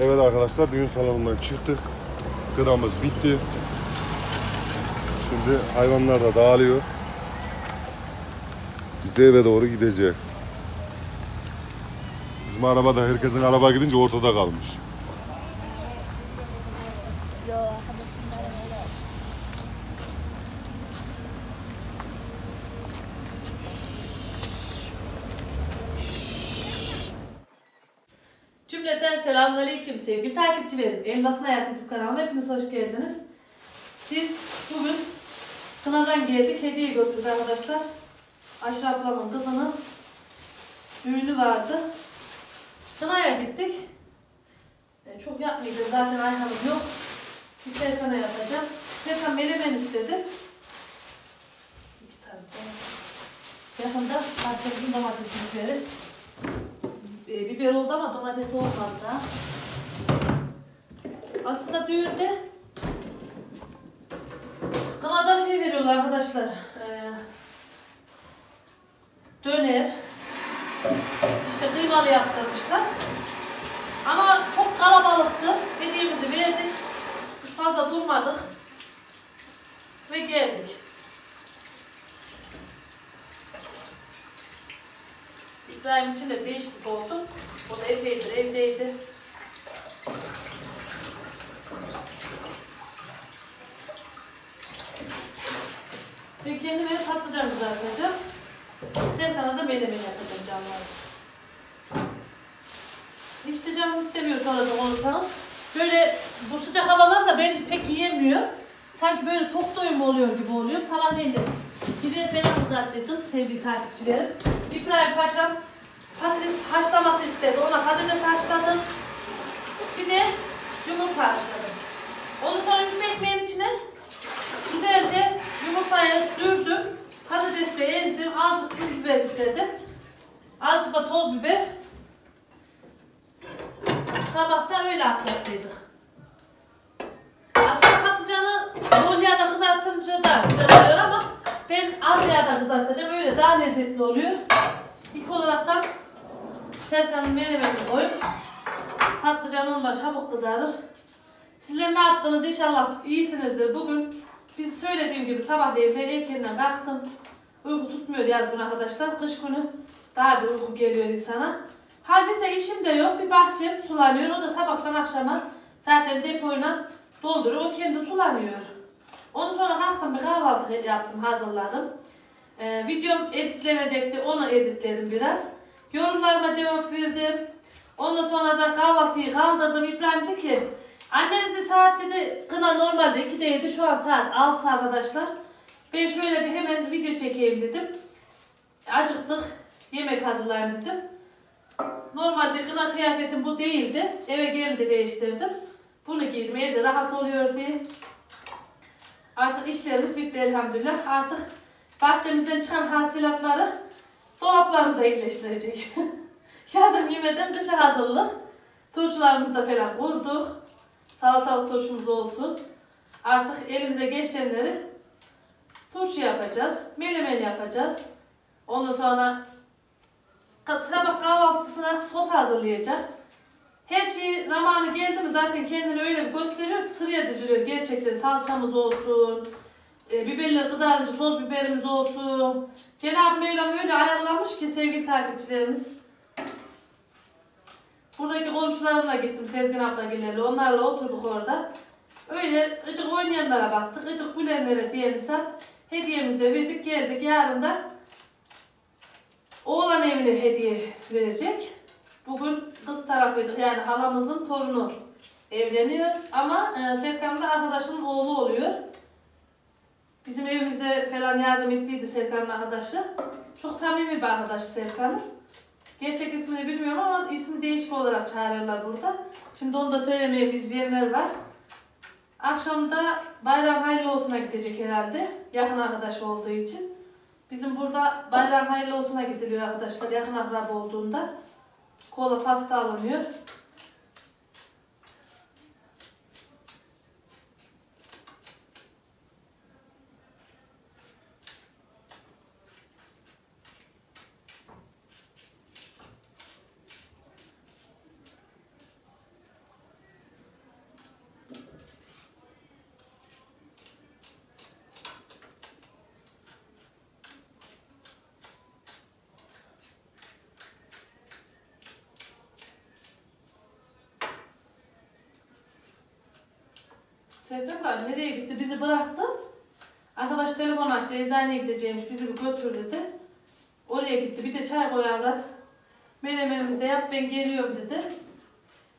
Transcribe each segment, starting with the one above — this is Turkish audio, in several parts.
Evet arkadaşlar düğün salonundan çıktık. Gıdamız bitti. Şimdi hayvanlar da dağılıyor. Biz de eve doğru gideceğiz. Bizim arabada herkesin araba gidince ortada kalmış. Cümleten selamünaleyküm sevgili takipçilerim. Elmasın Hayat YouTube kanalıma hepiniz hoş geldiniz. Biz bugün Kınadan geldik. Hediye götürdük arkadaşlar. Ayşe ablamın kızının düğünü vardı. Kınaya gittik. E, çok yapmayacağız zaten Ayhan'ım yok. Bir Serkan'a yapacağım. Serkan menemen istedi. İki tane domates. Yakında bahçemizin domatesini biberi. E, biber oldu ama domates olmadı daha. Aslında düğünde Kanada şey veriyorlar arkadaşlar. E, döner. İşte kıymalı yaptırmışlar. Ama çok kalabalıktı. Hediyemizi verdik. Fazla durmadık. Ve geldik. İbrahim için de değişiklik oldu. O da epeydir evdeydi. Ve kendime patlıcan kızartacağım. Serkan'a da menemen yapacağım canlar. Hiç de canım istemiyor sonradan olursanız. Böyle bu sıcak havalarda ben pek yiyemiyor. Sanki böyle tok doyum oluyor gibi oluyor. Sabahleyin de biber falan kızarttıydım sevgili takipçilerim. İbrahim Paşam patates haşlaması istedi. Ona patates haşladım. Bir de yumurta haşladım. Onu sonra bir ekmeğin içine güzelce yumurtayı dürdüm. Patatesi de ezdim. Azıcık tuz biber istedi. Azıcık da toz biber. Sabahtan öyle atlattıydık. Aslında patlıcanı bol yağda kızartınca da güzel oluyor ama ben az yağda kızartacağım. Öyle daha lezzetli oluyor. İlk olarak da Serkan'ın menemenini koyup patlıcan ondan çabuk kızarır. Sizler ne yaptınız inşallah iyisinizdir. Bugün biz söylediğim gibi sabahleyin ben erkenden kalktım. Uyku tutmuyor yaz günü arkadaşlar. Kış günü daha bir uyku geliyor insana. Halbuki işim de yok. Bir bahçem sulanıyor. O da sabahtan akşama zaten depoyla dolduruyor. O kendi sulanıyor. Ondan sonra kalktım bir kahvaltı yaptım, hazırladım. Ee, videom editlenecekti. Onu editledim biraz. Yorumlarıma cevap verdim. Ondan sonra da kahvaltıyı kaldırdım. İbrahim dedi ki anne dedi saat dedi kına normalde 2'deydi. Şu an saat 6 arkadaşlar. Ben şöyle bir hemen video çekeyim dedim. Acıktık. Yemek hazırlayayım dedim. Normalde kına kıyafetim bu değildi. Eve gelince değiştirdim. Bunu giydim. Evde rahat oluyor diye. Artık işlerimiz bitti elhamdülillah. Artık bahçemizden çıkan hasilatları dolaplarımıza yerleştirecek. Yazın yemeden kışa hazırlık. Turşularımızı da falan kurduk. Salatalık turşumuz olsun. Artık elimize geçenleri turşu yapacağız. Menemen yapacağız. Ondan sonra sabah kahvaltısına sos hazırlayacak. Her şey zamanı geldi mi zaten kendini öyle bir gösteriyor ki sıraya diziliyor. Gerçekten salçamız olsun, e, biberler kızarmış, toz biberimiz olsun. Cenab-ı Mevlam öyle ayarlamış ki sevgili takipçilerimiz. Buradaki komşularımla gittim Sezgin ablagilerle. Onlarla oturduk orada. Öyle ıcık oynayanlara baktık. ıcık gülenlere diye misal. Hediyemizi de verdik geldik. Yarın da oğlan evine hediye verecek. Bugün kız tarafıydık yani halamızın torunu evleniyor ama e, Serkan da arkadaşının oğlu oluyor. Bizim evimizde falan yardım ettiydi Serkan'ın arkadaşı. Çok samimi bir arkadaş Serkan'ın. Gerçek ismini bilmiyorum ama ismi değişik olarak çağırıyorlar burada. Şimdi onu da söylemeye izleyenler var. Akşamda bayram hayırlı olsuna gidecek herhalde. Yakın arkadaş olduğu için. Bizim burada bayram hayırlı olsuna gidiliyor arkadaşlar yakın akraba olduğunda. Kola pasta alınıyor. Serkan da nereye gitti? Bizi bıraktı. Arkadaş telefon açtı. Eczaneye gideceğimiz. Bizi bir götür dedi. Oraya gitti. Bir de çay koy avrat. Menemenimizi de yap ben geliyorum dedi.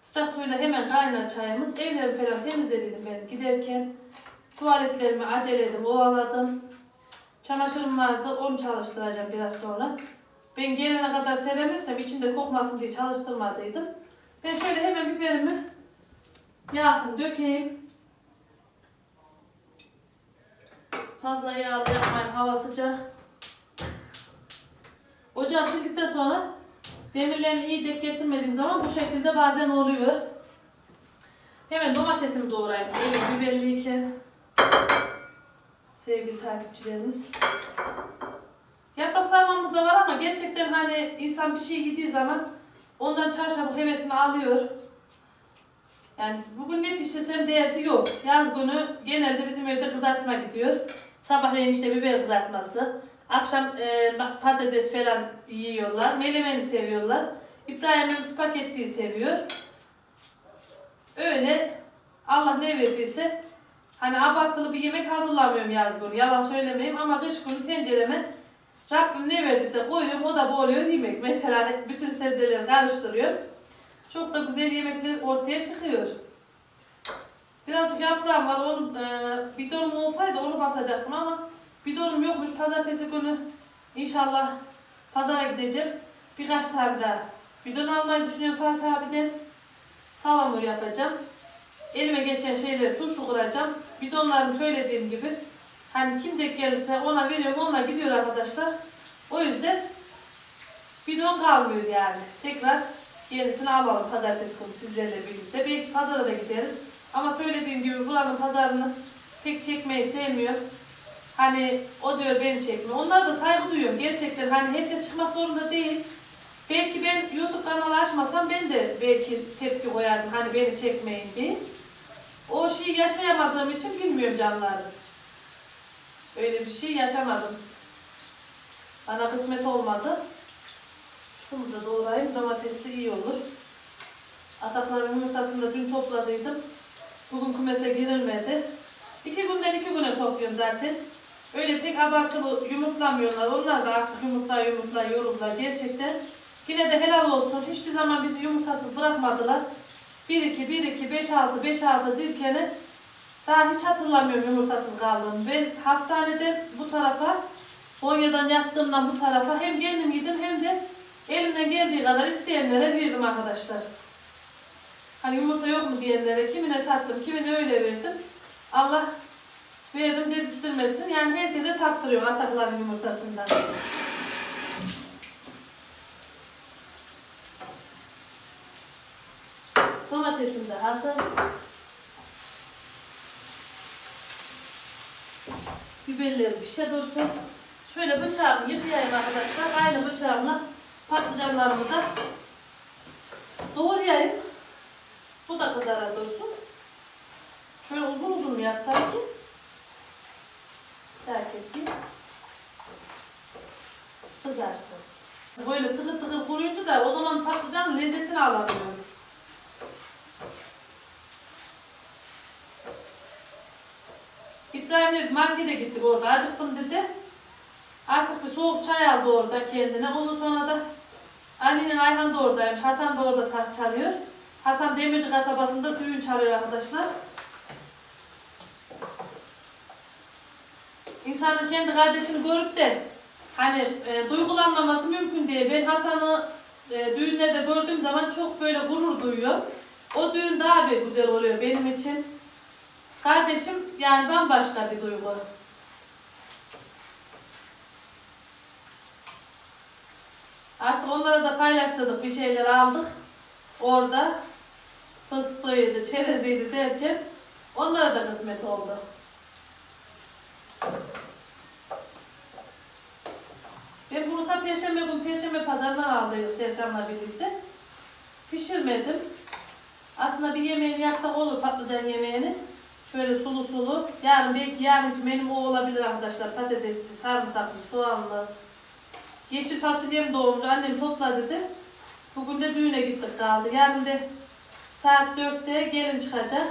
Sıcak suyla hemen kaynar çayımız. Evlerimi falan temizledim ben giderken. Tuvaletlerimi aceledim, ovaladım. Çamaşırım vardı, onu çalıştıracağım biraz sonra. Ben gelene kadar seremezsem içinde kokmasın diye çalıştırmadıydım. Ben şöyle hemen biberimi yağsın dökeyim. Fazla yağlı yapmayayım, hava sıcak. Ocağı sildikten sonra demirlerini iyi dek getirmediğim zaman bu şekilde bazen oluyor. Hemen domatesimi doğrayayım. Elim biberliyken. Sevgili takipçilerimiz. Yaprak sarmamız da var ama gerçekten hani insan bir şey yediği zaman ondan çarşafı hevesini alıyor. Yani bugün ne pişirsem derdi yok. Yaz günü genelde bizim evde kızartma gidiyor. Sabahleyin işte biber kızartması. Akşam e, patates falan yiyorlar. Melemeni seviyorlar. İbrahim'in spagettiyi seviyor. Öyle Allah ne verdiyse hani abartılı bir yemek hazırlamıyorum yaz günü. Yalan söylemeyeyim ama kış günü tencereme Rabbim ne verdiyse koyuyorum o da boğuluyor yemek. Mesela bütün sebzeleri karıştırıyorum. Çok da güzel yemekler ortaya çıkıyor. Birazcık yaprağım var. Onun, e, bidonum olsaydı onu basacaktım ama bidonum yokmuş. Pazartesi günü inşallah pazara gideceğim. Birkaç tane daha bidon almayı düşünüyorum Fatih abiden. Salamur yapacağım. Elime geçen şeyleri turşu kuracağım. Bidonlarımı söylediğim gibi hani kim de gelirse ona veriyorum. Onunla gidiyor arkadaşlar. O yüzden bidon kalmıyor yani. Tekrar yenisini alalım pazartesi günü sizlerle birlikte. Belki pazara da gideriz. Ama söylediğim gibi buranın pazarını pek çekmeyi sevmiyor. Hani o diyor beni çekmiyor. Onlara da saygı duyuyorum. Gerçekten hani herkes çıkmak zorunda değil. Belki ben YouTube kanalı açmasam ben de belki tepki koyardım hani beni çekmeyin diye. O şeyi yaşayamadığım için bilmiyorum canlarım. Öyle bir şey yaşamadım. Bana kısmet olmadı. Şunu da doğrayayım. Domatesli iyi olur. Atakların yumurtasını da dün topladıydım. Bugün kümese girilmedi. İki günden iki güne topluyorum zaten. Öyle pek abartılı yumurtlamıyorlar. Onlar da artık yumurtla yumurtla yoruldular gerçekten. Yine de helal olsun. Hiçbir zaman bizi yumurtasız bırakmadılar. 1 2 1 2 5 6 5 6 dirkeni daha hiç hatırlamıyorum yumurtasız kaldığımı. Ben hastanede bu tarafa Konya'dan yattığımdan bu tarafa hem kendim yedim hem de elimden geldiği kadar isteyenlere verdim arkadaşlar. Hani yumurta yok mu diyenlere kimine sattım, kimine öyle verdim. Allah verdim dedirtmesin. Yani herkese taktırıyor atakların yumurtasından. Domatesim de hazır. Biberlerim pişe dursun. Şöyle bıçağımı yıkayayım arkadaşlar. Aynı bıçağımla patlıcanlarımı da doğrayayım. Bu da kızara dursun. Şöyle uzun uzun mu yapsam ki? Keseyim. Kızarsın. Böyle tıkır tıkır kuruyunca da o zaman patlıcanın lezzetini alamıyorum. İbrahim'le markete gittik orada. Acıktım dedi. Artık bir soğuk çay aldı orada kendine. Ondan sonra da Ali'nin Ayhan da oradaymış. Hasan da orada saz çalıyor. Hasan Demirci kasabasında düğün çalıyor arkadaşlar. İnsanın kendi kardeşini görüp de hani e, duygulanmaması mümkün değil. Ben Hasan'ı e, düğünlerde gördüğüm zaman çok böyle gurur duyuyorum. O düğün daha bir güzel oluyor benim için. Kardeşim yani bambaşka bir duygu. Artık onlara da paylaştırdık, bir şeyler aldık. Orada fıstığıydı, çereziydi derken onlara da kısmet oldu. Ben bunu da Perşembe gün Perşembe pazarından aldıydım Serkan'la birlikte. Pişirmedim. Aslında bir yemeğini yapsak olur patlıcan yemeğini. Şöyle sulu sulu. Yarın belki yarınki menüm o olabilir arkadaşlar. Patatesli, sarımsaklı, soğanlı. Yeşil fasulyem doğmuş. Annem topla dedi. Bugün de düğüne gittik kaldı. Yarın da saat 4'te gelin çıkacak.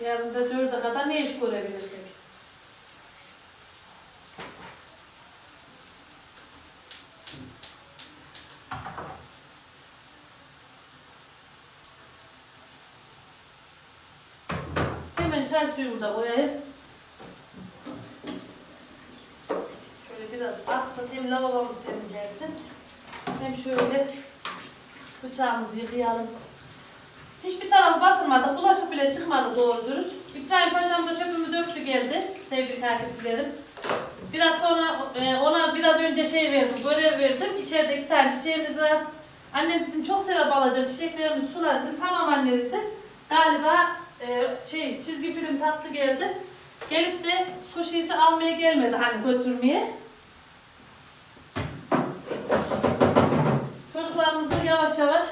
Yarın da dörde kadar ne iş görebilirsek. Hemen çay suyumu da koyayım. Şöyle biraz aksın hem lavabomuz temizlensin. Hem şöyle bıçağımızı yıkayalım. Hiçbir tarafı batırmadık. Bulaşık bile çıkmadı doğru dürüst. İbrahim Paşam da çöpümü döktü geldi sevgili takipçilerim. Biraz sonra e, ona biraz önce şey verdim, görev verdim. İçeride iki tane çiçeğimiz var. Annem dedim çok sevap alacak çiçeklerimizi sular dedim. Tamam anne dedi. Galiba e, şey çizgi film tatlı geldi. Gelip de su şişesi almaya gelmedi hani götürmeye. Çocuklarımızı yavaş yavaş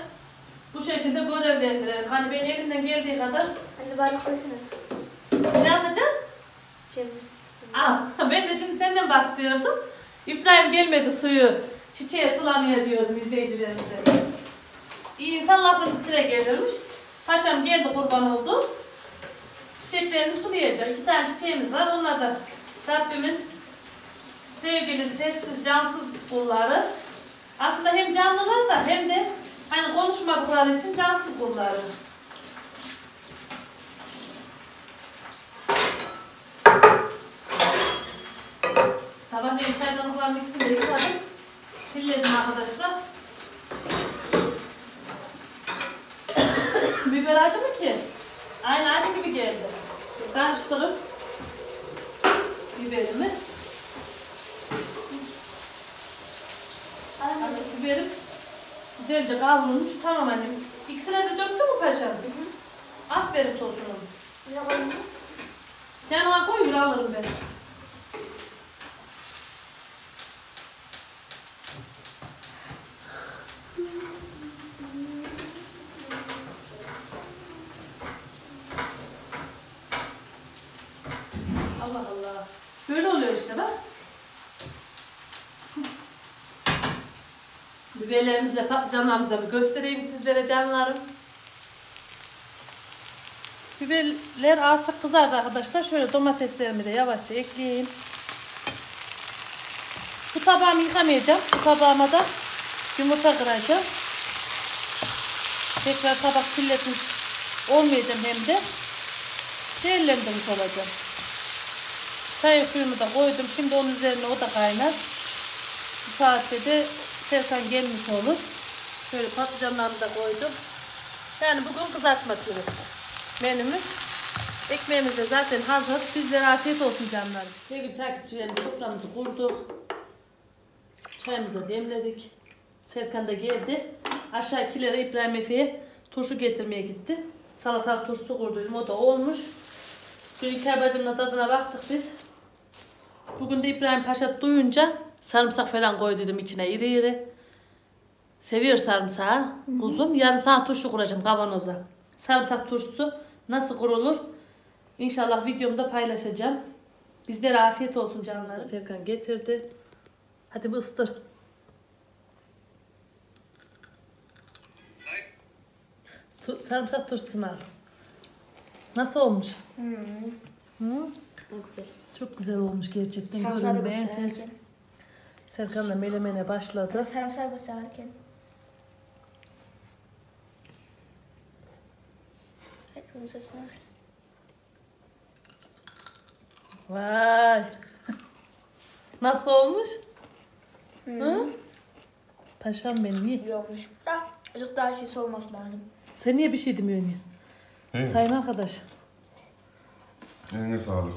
bu şekilde görevlendirelim. Hani ben elimden geldiği kadar Anne bardak koysana. ne yapacaksın? Ceviz. Al. Ben de şimdi senden bahsediyordum. İbrahim gelmedi suyu. Çiçeğe sulamaya diyordum izleyicilerimize. İyi insan lafın üstüne gelirmiş. Paşam geldi kurban oldu. Çiçeklerini sulayacak. İki tane çiçeğimiz var. Onlar da Rabbimin sevgili, sessiz, cansız kulları. Aslında hem canlılar da hem de hani konuşmadıkları için cansız kulları. Sabahleyin çaydanlıkların ikisini de yıkadım. Pilledim arkadaşlar. Biber acı mı ki? Aynı acı gibi geldi. Karıştırıp biberimi. Anne. Biberim güzelce kavrulmuş. Tamam annem. İkisine de döktün mü paşam? Aferin tosunum. Ne koydun? Yanıma koy alırım ben. Allah Allah. Böyle oluyor işte bak. Biberlerimizle patlıcanlarımızla göstereyim sizlere canlarım. Biberler artık kızardı arkadaşlar. Şöyle domateslerimi de yavaşça ekleyeyim. Bu tabağımı yıkamayacağım. Bu tabağıma da yumurta kıracağım. Tekrar tabak kirletmiş olmayacağım hem de. Değerlendirmiş olacağım. Çay suyumu da koydum. Şimdi onun üzerine o da kaynar. Bu saatte de Serkan gelmiş olur. Şöyle patlıcanlarını da koydum. Yani bugün kızartma türü menümüz. Ekmeğimiz de zaten hazır. Bizlere afiyet olsun canlarım. Sevgili takipçilerim soframızı kurduk. Çayımızı demledik. Serkan da geldi. Aşağı kilere İbrahim Efe'ye turşu getirmeye gitti. Salatalık turşusu kurduydum. O da olmuş. Dün iki tadına baktık biz. Bugün de İbrahim Paşa duyunca sarımsak falan koyduydum içine iri iri. Seviyor sarımsağı. Kuzum yarın sana turşu kuracağım kavanoza. Sarımsak turşusu nasıl kurulur? İnşallah videomda paylaşacağım. Bizlere afiyet olsun canlarım. Serkan getirdi. Hadi bir ıstır. Tu- sarımsak turşusunu al. Nasıl olmuş? Hı? Çok güzel. Çok güzel olmuş gerçekten. Sarımsağı da Serkan da melemene başladı. Sarımsağı göstererken. Evet, bunun sesine bak. Vay. Nasıl olmuş? Hı? Paşam benim iyi. İyi olmuş. Da, azıcık daha şey olması lazım. Sen niye bir şey demiyorsun ya? Sayın arkadaş. Eline sağlık.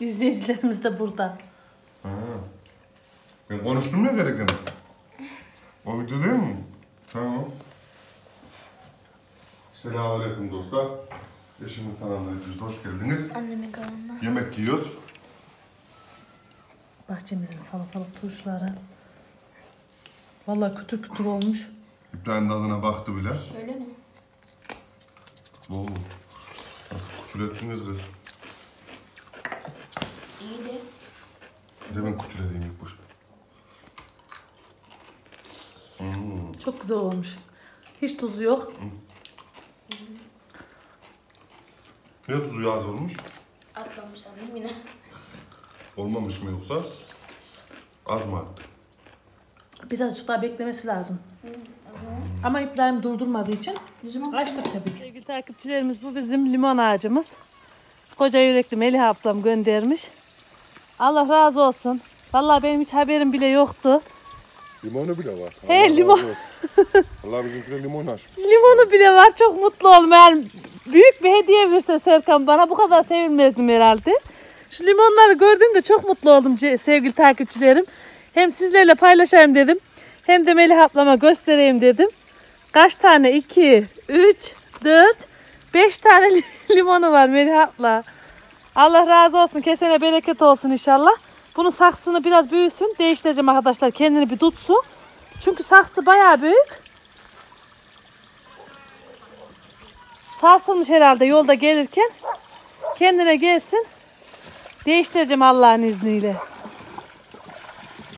İzleyicilerimiz de burada. Ben konuştum ya gereken. O video değil mi? Tamam. Selamünaleyküm dostlar. Eşimin hepiniz hoş geldiniz. Annemin kanalına. Yemek yiyoruz. Bahçemizin salatalık turşuları. Vallahi kütür kütür olmuş. İbrahim tadına baktı bile. Şöyle mi? Oo. Küfür ettiniz kız. İyiydi. Demin küfür edeyim ilk boş. Çok güzel olmuş. Hiç tuzu yok. Ya tuzu az olmuş? Atlamış sandım yine. Olmamış mı yoksa? Az mı attı? Birazcık daha beklemesi lazım. Ama İbrahim durdurmadığı için açtık tabii ki. Sevgili takipçilerimiz bu bizim limon ağacımız. Koca yürekli Melih ablam göndermiş. Allah razı olsun. Vallahi benim hiç haberim bile yoktu. Limonu bile var. He, Allah limon. Allah bizimkine limon açmış. Limonu bile var. Çok mutlu oldum. Yani büyük bir hediye verirse Serkan bana bu kadar sevinmezdim herhalde. Şu limonları gördüğümde çok mutlu oldum sevgili takipçilerim. Hem sizlerle paylaşayım dedim. Hem de Melih ablama göstereyim dedim. Kaç tane? 2, 3, 4, 5 tane li- limonu var Melih abla. Allah razı olsun. Kesene bereket olsun inşallah. Bunun saksını biraz büyüsün. Değiştireceğim arkadaşlar. Kendini bir tutsun. Çünkü saksı bayağı büyük. Sarsılmış herhalde yolda gelirken. Kendine gelsin. Değiştireceğim Allah'ın izniyle.